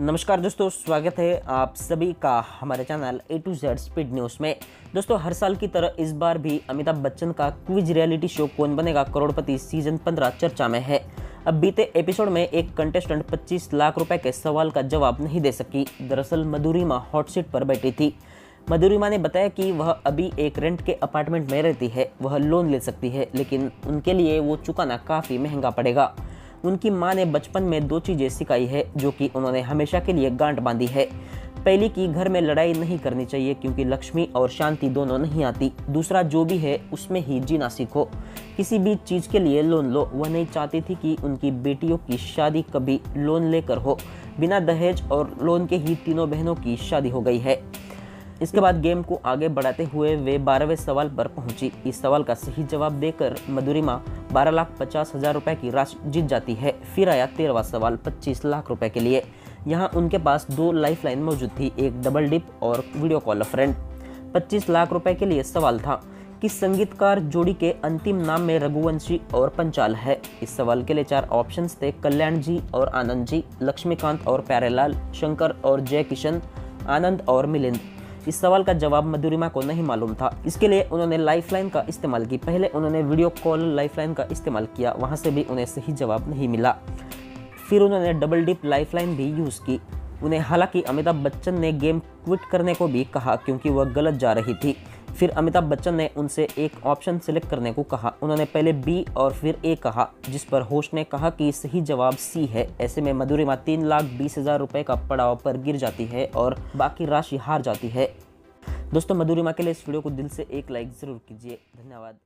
नमस्कार दोस्तों, स्वागत है आप सभी का हमारे channel A to Z speed news में। दोस्तों, हर साल की तरह इस बार भी अमिताभ बच्चन का क्विज रियलिटी शो कौन बनेगा करोड़पति सीज़न 15 चर्चा में है। अब बीते एपिसोड में एक कंटेस्टेंट 25 लाख रुपए के सवाल का जवाब नहीं दे सकी। दरअसल मधुरिमा हॉट सीट पर बैठी थी। मधुरिमा ने बताया कि वह अभी एक रेंट के अपार्टमेंट में रहती है, वह लोन ले सकती है, लेकिन उनके लिए वो चुकाना काफ़ी महँगा पड़ेगा। उनकी माँ ने बचपन में दो चीज़ें सिखाई है, जो कि उन्होंने हमेशा के लिए गांठ बांधी है। पहली की घर में लड़ाई नहीं करनी चाहिए, क्योंकि लक्ष्मी और शांति दोनों नहीं आती। दूसरा, जो भी है, उसमें ही जीना सीखो। किसी भी चीज़ के लिए लोन लो। वह नहीं चाहती थी कि उनकी बेटियों की शादी कभी लोन लेकर हो। बिना दहेज और लोन के ही तीनों बहनों की शादी हो गई है। इसके बाद गेम को आगे बढ़ाते हुए वे बारहवें सवाल पर पहुँची। इस सवाल का सही जवाब देकर मधुरिमा बारह लाख पचास हज़ार रुपए की राशि जीत जाती है। फिर आया तेरहवा सवाल, पच्चीस लाख रुपए के लिए। यहाँ उनके पास दो लाइफ लाइन मौजूद थी, एक डबल डिप और वीडियो कॉल फ्रेंड। पच्चीस लाख रुपए के लिए सवाल था, कि संगीतकार जोड़ी के अंतिम नाम में रघुवंशी और पंचाल है? इस सवाल के लिए चार ऑप्शंस थे, कल्याण जी और आनंद जी, लक्ष्मीकांत और प्यारेलाल, शंकर और जय किशन आनंद और मिलिंद। इस सवाल का जवाब मधुरिमा को नहीं मालूम था। इसके लिए उन्होंने लाइफलाइन का इस्तेमाल की। पहले उन्होंने वीडियो कॉल लाइफलाइन का इस्तेमाल किया। वहाँ से भी उन्हें सही जवाब नहीं मिला। फिर उन्होंने डबल डिप लाइफलाइन भी यूज़ की। उन्हें हालाँकि अमिताभ बच्चन ने गेम क्विट करने को भी कहा क्योंकि वह गलत जा रही थी। फिर अमिताभ बच्चन ने उनसे एक ऑप्शन सिलेक्ट करने को कहा। उन्होंने पहले बी और फिर ए कहा, जिस पर होस्ट ने कहा कि सही जवाब सी है। ऐसे में मधुरिमा तीन लाख बीस हज़ार रुपये का पड़ाव पर गिर जाती है और बाकी राशि हार जाती है। दोस्तों मधुरिमा के लिए इस वीडियो को दिल से एक लाइक ज़रूर कीजिए। धन्यवाद।